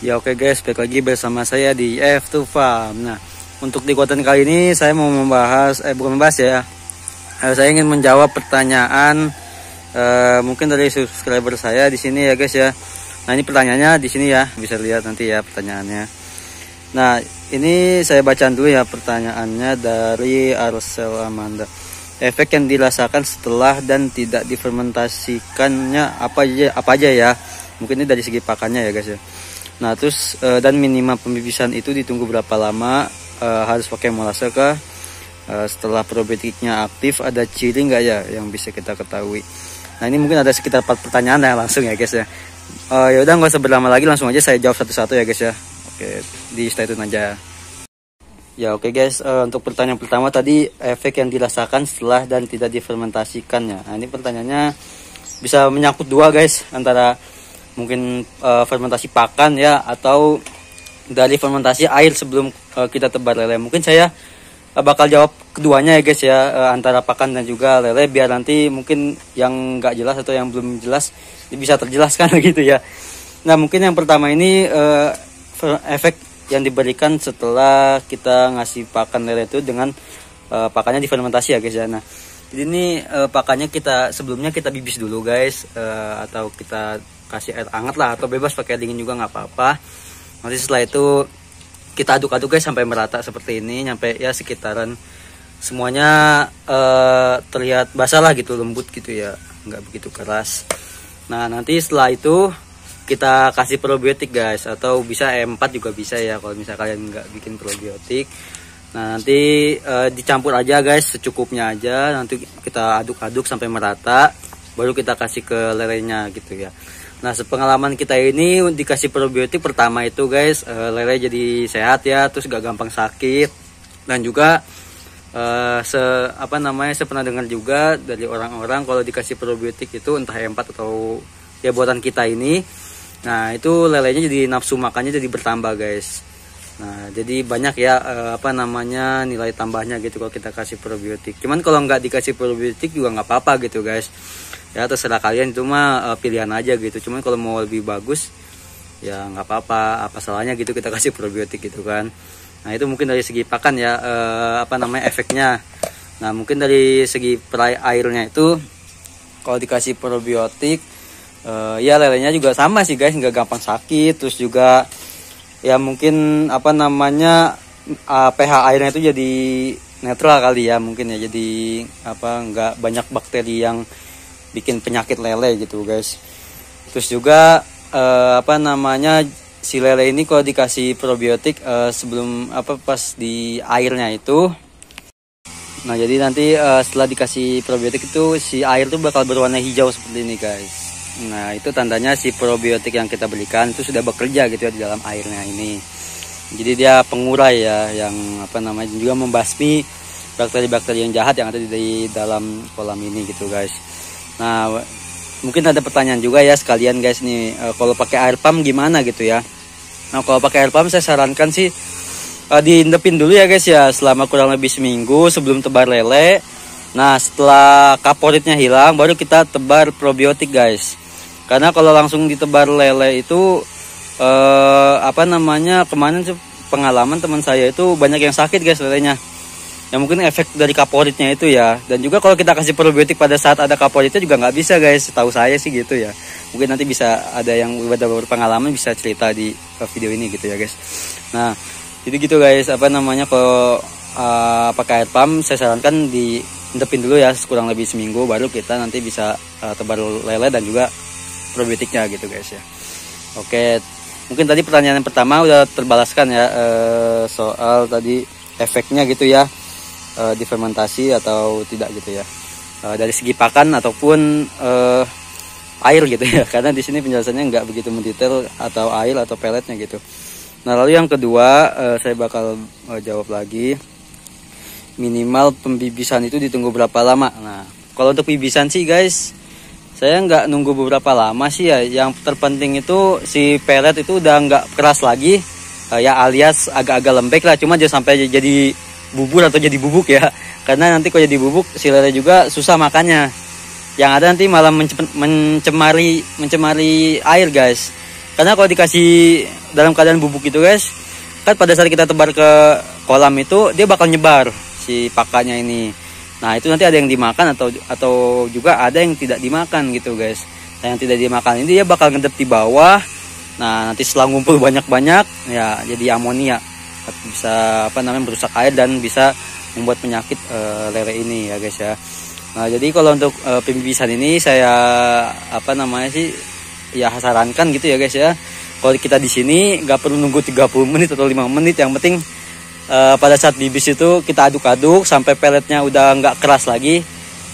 Ya oke guys, balik lagi bersama saya di F2 Farm. Nah, untuk di konten kali ini saya mau membahas, eh bukan membahas ya, eh, saya ingin menjawab pertanyaan eh, mungkin dari subscriber saya di sini ya guys ya. Nah ini pertanyaannya di sini ya, bisa lihat nanti ya pertanyaannya. Nah ini saya bacaan dulu ya pertanyaannya dari Arsel Amanda. Efek yang dirasakan setelah dan tidak difermentasikannya apa aja apa aja ya? Mungkin ini dari segi pakannya ya guys ya. Nah terus uh, dan minimal pembibisan itu ditunggu berapa lama uh, harus pakai molase kah? Uh, setelah probiotiknya aktif ada ciri nggak ya yang bisa kita ketahui? Nah ini mungkin ada sekitar 4 pertanyaan ya langsung ya guys ya. Ya udah nggak usah berlama lagi langsung aja saya jawab satu-satu ya guys ya. Oke di stay tune aja. Ya oke okay guys uh, untuk pertanyaan pertama tadi efek yang dirasakan setelah dan tidak difermentasikannya. Nah ini pertanyaannya bisa menyangkut dua guys antara mungkin uh, fermentasi pakan ya atau dari fermentasi air sebelum uh, kita tebar lele. Mungkin saya uh, bakal jawab keduanya ya guys ya uh, antara pakan dan juga lele biar nanti mungkin yang nggak jelas atau yang belum jelas bisa terjelaskan gitu ya. Nah mungkin yang pertama ini uh, efek yang diberikan setelah kita ngasih pakan lele itu dengan uh, pakannya difermentasi ya guys ya. Nah jadi ini uh, pakannya kita sebelumnya kita bibis dulu guys. Uh, atau kita kasih air hangat lah atau bebas pakai dingin juga nggak apa-apa. Nanti setelah itu kita aduk-aduk guys sampai merata seperti ini sampai ya sekitaran semuanya uh, terlihat basah lah gitu lembut gitu ya nggak begitu keras. Nah nanti setelah itu kita kasih probiotik guys atau bisa E4 juga bisa ya kalau misalnya kalian nggak bikin probiotik nah nanti uh, dicampur aja guys secukupnya aja nanti kita aduk-aduk sampai merata baru kita kasih ke lelenya gitu ya Nah, sepengalaman kita ini dikasih probiotik pertama itu guys, uh, lele jadi sehat ya, terus gak gampang sakit. Dan juga uh, se apa namanya saya pernah dengar juga dari orang-orang kalau dikasih probiotik itu entah E4 atau ya buatan kita ini. Nah, itu lelenya jadi nafsu makannya jadi bertambah guys. Nah, jadi banyak ya uh, apa namanya nilai tambahnya gitu kalau kita kasih probiotik. Cuman kalau nggak dikasih probiotik juga nggak apa-apa gitu guys. Ya terserah kalian itu mah uh, pilihan aja gitu. Cuman kalau mau lebih bagus ya nggak apa-apa. Apa salahnya gitu kita kasih probiotik gitu kan. Nah itu mungkin dari segi pakan ya uh, apa namanya efeknya. Nah mungkin dari segi airnya itu kalau dikasih probiotik ya lelenya juga sama sih guys. Nggak gampang sakit. Terus juga ya mungkin apa namanya uh, pH airnya itu jadi netral kali ya mungkin ya. Jadi apa nggak banyak bakteri yang bikin penyakit lele gitu guys. Terus juga uh, apa namanya si lele ini kalau dikasih probiotik uh, sebelum apa pas di airnya itu nah jadi nanti uh, setelah dikasih probiotik itu si air tuh bakal berwarna hijau seperti ini guys nah itu tandanya si probiotik yang kita berikan itu sudah bekerja gitu ya di dalam airnya ini jadi dia pengurai ya yang apa namanya juga membasmi bakteri-bakteri yang jahat yang ada di dalam kolam ini gitu guys Nah, mungkin ada pertanyaan juga ya sekalian guys nih, uh, kalau pakai air pump gimana gitu ya. Nah, kalau pakai air pump saya sarankan sih uh, diindepin dulu ya guys ya selama kurang lebih seminggu sebelum tebar lele. Nah, setelah kaporitnya hilang baru kita tebar probiotik guys. Karena kalau langsung ditebar lele itu uh, apa namanya? Kemarin pengalaman teman saya itu banyak yang sakit guys lelenya. Ya mungkin efek dari kaporitnya itu ya. Dan juga kalau kita kasih probiotik pada saat ada kaporitnya juga nggak bisa guys. Tahu saya sih gitu ya. Mungkin nanti bisa ada yang berbeda berpengalaman bisa cerita di video ini gitu ya guys. Nah jadi gitu guys. Apa namanya kalau uh, pakai air pump saya sarankan di dulu ya kurang lebih seminggu baru kita nanti bisa uh, tebar lele dan juga probiotiknya gitu guys ya. Oke mungkin tadi pertanyaan yang pertama udah terbalaskan ya uh, soal tadi efeknya gitu ya uh, difermentasi atau tidak gitu ya. Uh, dari segi pakan ataupun uh, air gitu ya karena di sini penjelasannya nggak begitu mendetail atau air atau peletnya gitu. Nah lalu yang kedua uh, saya bakal uh, jawab lagi. Minimal pembibisan itu ditunggu berapa lama? Nah kalau untuk bibisan sih guys saya nggak nunggu beberapa lama sih ya. Yang terpenting itu si pelet itu udah nggak keras lagi. Uh, ya alias agak-agak lembek lah. Cuma jangan sampai jadi bubur atau jadi bubuk ya. Karena nanti kalau jadi bubuk si lele juga susah makannya. Yang ada nanti malah mencemari mencemari air guys. Karena kalau dikasih dalam keadaan bubuk itu guys kan pada saat kita tebar ke kolam itu dia bakal nyebar si pakannya ini nah itu nanti ada yang dimakan atau atau juga ada yang tidak dimakan gitu guys. Nah yang tidak dimakan ini dia bakal ngedep di bawah. Nah nanti setelah ngumpul banyak-banyak ya jadi amonia. Bisa apa namanya merusak air dan bisa membuat penyakit uh, lele ini ya guys ya. Nah jadi kalau untuk uh, pembibisan ini saya apa namanya sih ya sarankan gitu ya guys ya. Kalau kita di sini nggak perlu nunggu 30 menit atau 5 menit yang penting uh, pada saat bibis itu kita aduk-aduk sampai peletnya udah nggak keras lagi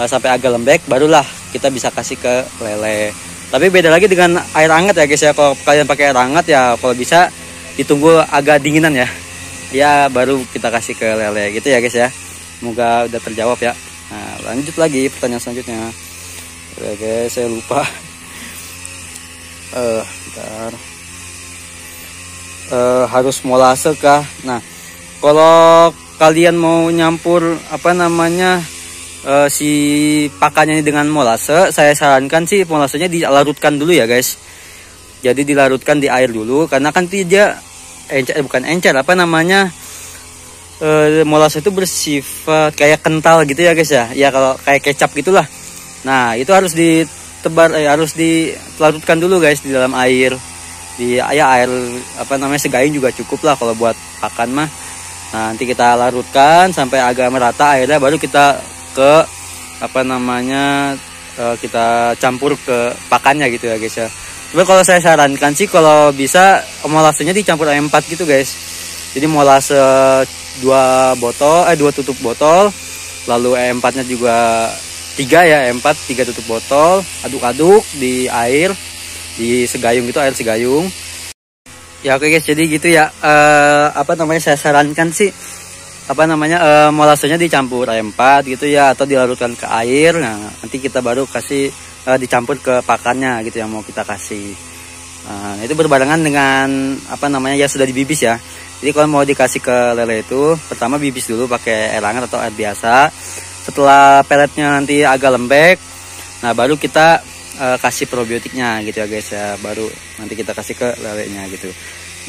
uh, sampai agak lembek barulah kita bisa kasih ke lele. Tapi beda lagi dengan air hangat ya guys ya kalau kalian pakai air hangat ya kalau bisa ditunggu agak dinginan ya. Ya baru kita kasih ke lele gitu ya guys ya. Semoga udah terjawab ya. Nah lanjut lagi pertanyaan selanjutnya. Oke guys saya lupa. Eh uh, uh, harus molase kah? Nah kalau kalian mau nyampur apa namanya uh, si pakannya ini dengan molase saya sarankan sih molasenya dilarutkan dulu ya guys. Jadi dilarutkan di air dulu karena kan tidak encer eh, bukan encer apa namanya e, molas itu bersifat kayak kental gitu ya guys ya. Ya kalau kayak kecap gitulah. Nah itu harus ditebar eh, harus dilarutkan dulu guys di dalam air. Di ya air apa namanya segayung juga cukup lah kalau buat pakan mah nanti kita larutkan sampai agak merata airnya baru kita ke apa namanya e, kita campur ke pakannya gitu ya guys ya tapi kalau saya sarankan sih kalau bisa molasenya dicampur M4 gitu guys. Jadi molase dua botol, eh dua tutup botol, lalu M4-nya juga tiga ya M4 tiga tutup botol, aduk-aduk di air di segayung gitu air segayung. Ya oke guys, jadi gitu ya. Uh, apa namanya saya sarankan sih apa namanya uh, molasenya dicampur M4 gitu ya atau dilarutkan ke air. Nah, nanti kita baru kasih uh, dicampur ke pakannya gitu yang mau kita kasih nah, itu berbarengan dengan apa namanya ya sudah dibibis ya jadi kalau mau dikasih ke lele itu pertama bibis dulu pakai air hangat atau air biasa setelah peletnya nanti agak lembek nah baru kita uh, kasih probiotiknya gitu ya guys ya baru nanti kita kasih ke lelenya gitu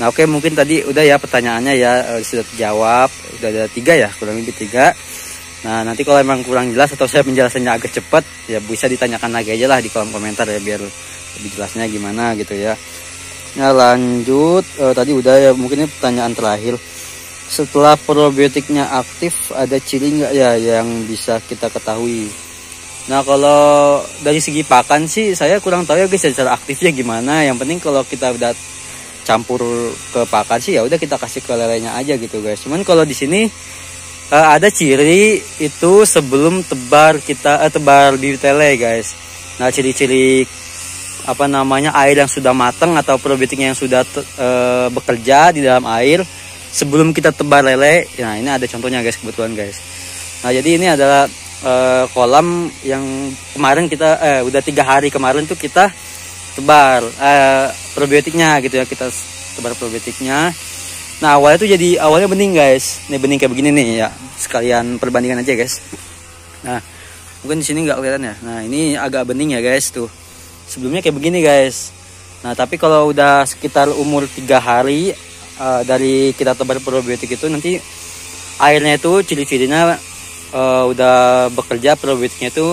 nah oke mungkin tadi udah ya pertanyaannya ya uh, sudah terjawab udah ada tiga ya kurang lebih tiga Nah nanti kalau emang kurang jelas atau saya penjelasannya agak cepat ya bisa ditanyakan lagi aja lah di kolom komentar ya biar lebih jelasnya gimana gitu ya. Nah lanjut uh, tadi udah ya mungkin ini pertanyaan terakhir. Setelah probiotiknya aktif ada ciri nggak ya yang bisa kita ketahui? Nah kalau dari segi pakan sih saya kurang tahu ya guys ya, secara aktifnya gimana. Yang penting kalau kita udah campur ke pakan sih ya udah kita kasih ke lelenya aja gitu guys. Cuman kalau di sini uh, ada ciri itu sebelum tebar kita uh, tebar bibit lele guys nah ciri-ciri apa namanya air yang sudah matang atau probiotiknya yang sudah uh, bekerja di dalam air sebelum kita tebar lele nah ini ada contohnya guys kebetulan guys nah jadi ini adalah uh, kolam yang kemarin kita eh udah tiga hari kemarin tuh kita tebar uh, probiotiknya gitu ya kita tebar probiotiknya Nah awalnya tuh jadi awalnya bening guys. Nih bening kayak begini nih ya. Sekalian perbandingan aja guys. Nah mungkin di sini nggak kelihatan ya. Nah ini agak bening ya guys tuh. Sebelumnya kayak begini guys. Nah tapi kalau udah sekitar umur tiga hari uh, dari kita tebar probiotik itu nanti airnya itu ciri-cirinya uh, udah bekerja probiotiknya itu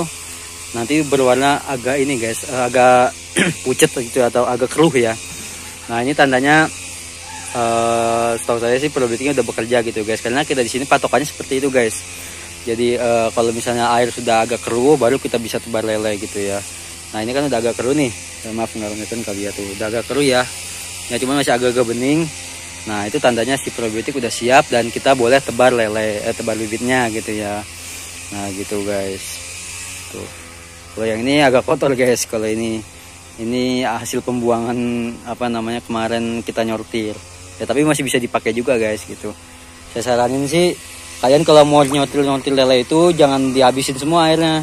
nanti berwarna agak ini guys uh, agak pucat gitu atau agak keruh ya. Nah ini tandanya uh, setahu saya sih probiotiknya udah bekerja gitu guys karena kita di sini patokannya seperti itu guys. Jadi uh, kalau misalnya air sudah agak keruh baru kita bisa tebar lele gitu ya. Nah ini kan udah agak keruh nih. Ya, maaf ngeliatin kali ya tuh. Udah agak keruh ya. Ya cuma masih agak-agak bening nah itu tandanya si probiotik udah siap dan kita boleh tebar lele eh, tebar bibitnya gitu ya. Nah gitu guys. Tuh. Kalau yang ini agak kotor guys. Kalau ini ini hasil pembuangan apa namanya kemarin kita nyortir. Ya tapi masih bisa dipakai juga guys gitu. Saya saranin sih kalian kalau mau nyotil nyotil lele itu jangan dihabisin semua airnya.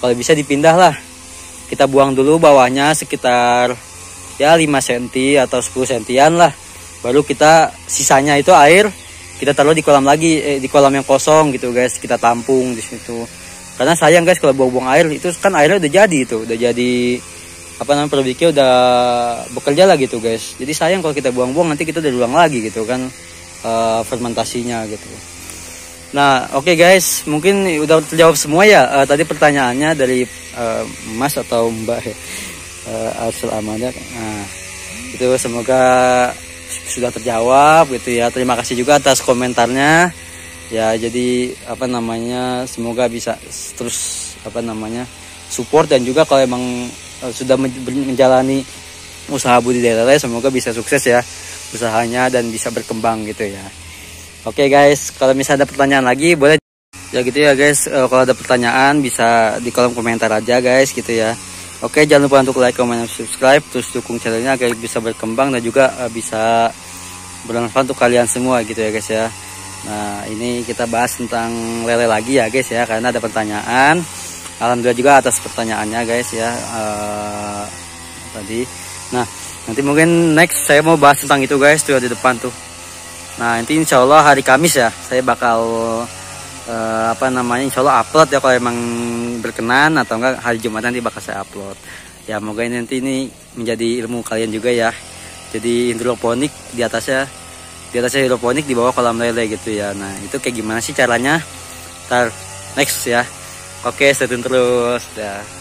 Kalau bisa dipindah lah. Kita buang dulu bawahnya sekitar ya 5 cm atau 10 cm lah baru kita sisanya itu air kita taruh di kolam lagi eh, di kolam yang kosong gitu guys. Kita tampung di situ. Karena sayang guys kalau buang-buang air itu kan airnya udah jadi itu. Udah jadi apa namanya perbiknya udah bekerja lah gitu guys. Jadi sayang kalau kita buang-buang nanti kita udah ulang lagi gitu kan uh, fermentasinya gitu. Nah oke okay guys. Mungkin udah terjawab semua ya uh, tadi pertanyaannya dari uh, Mas atau Mbak uh, Arsul Amanda. Nah itu semoga sudah terjawab gitu ya. Terima kasih juga atas komentarnya. Ya jadi apa namanya semoga bisa terus apa namanya support dan juga kalau emang uh, sudah menjalani usaha budidaya lele semoga bisa sukses ya usahanya dan bisa berkembang gitu ya. Oke okay guys kalau misalnya ada pertanyaan lagi boleh. Ya gitu ya guys. Uh, kalau ada pertanyaan bisa di kolom komentar aja guys gitu ya oke jangan lupa untuk like comment dan subscribe. Terus dukung channelnya agar bisa berkembang dan juga uh, bisa bermanfaat untuk kalian semua gitu ya guys ya. Nah ini kita bahas tentang lele lagi ya guys ya. Karena ada pertanyaan. Alhamdulillah juga atas pertanyaannya guys ya. Uh, tadi. Nah nanti mungkin next saya mau bahas tentang itu guys tuh di depan tuh. Nah nanti insya Allah hari Kamis ya saya bakal uh, apa namanya insya Allah upload ya kalau emang berkenan atau enggak hari Jumat nanti bakal saya upload. Ya moga ini nanti ini menjadi ilmu kalian juga ya. Jadi hidroponik di atasnya di atasnya hidroponik di bawah kolam lele gitu ya. Nah itu kayak gimana sih caranya? Ntar next ya. Oke, stay tune terus. Dah.